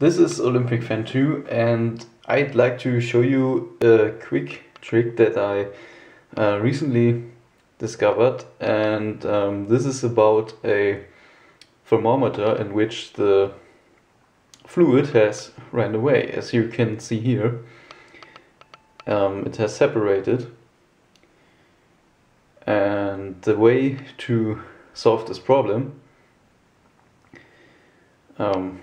This is Olympic Fan 2 and I'd like to show you a quick trick that I uh, recently discovered. And um, this is about a thermometer in which the fluid has ran away as you can see here. Um, it has separated. And the way to solve this problem um,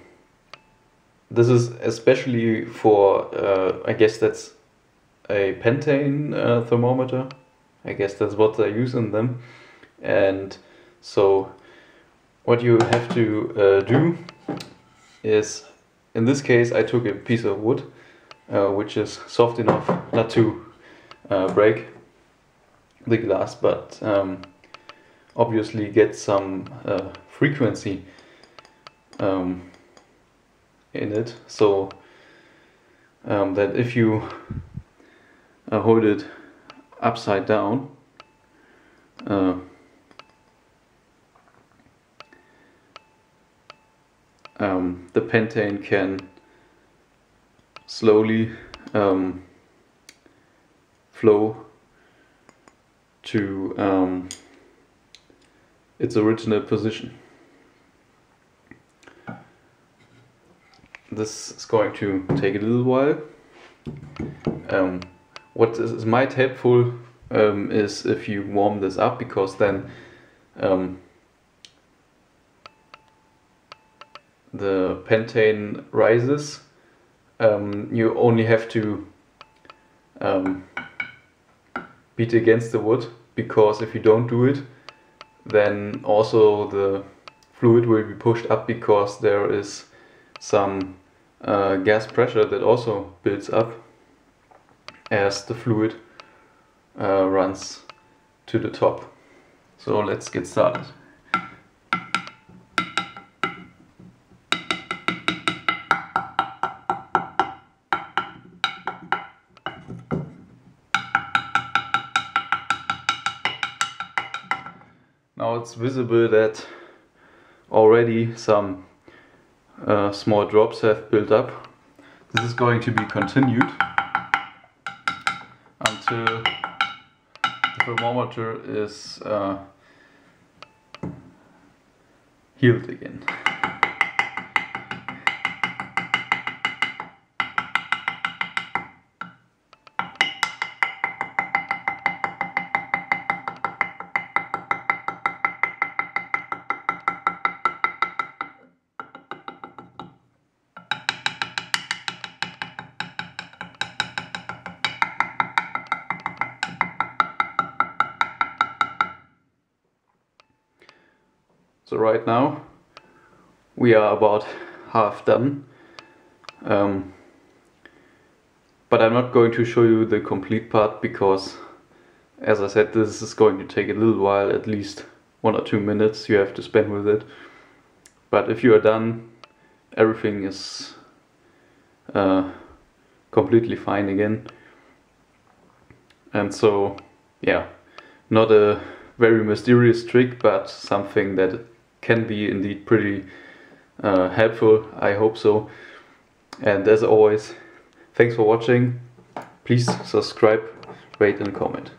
this is especially for, uh, I guess that's a pentane uh, thermometer. I guess that's what they use in them. And so what you have to uh, do is, in this case I took a piece of wood uh, which is soft enough not to uh, break the glass but um, obviously get some uh, frequency um, in it so um, that if you uh, hold it upside down uh, um, the pentane can slowly um, flow to um, its original position. This is going to take a little while. Um, what is might helpful um, is if you warm this up because then um, the pentane rises. Um, you only have to um, beat against the wood because if you don't do it then also the fluid will be pushed up because there is some uh, gas pressure that also builds up as the fluid uh, runs to the top. So let's get started. Now it's visible that already some uh, small drops have built up. This is going to be continued until the thermometer is uh, healed again. So right now we are about half done. Um, but I'm not going to show you the complete part because as I said this is going to take a little while, at least one or two minutes you have to spend with it. But if you are done, everything is uh, completely fine again. And so, yeah, not a very mysterious trick, but something that can be indeed pretty uh, helpful. I hope so. And as always, thanks for watching. Please subscribe, rate and comment.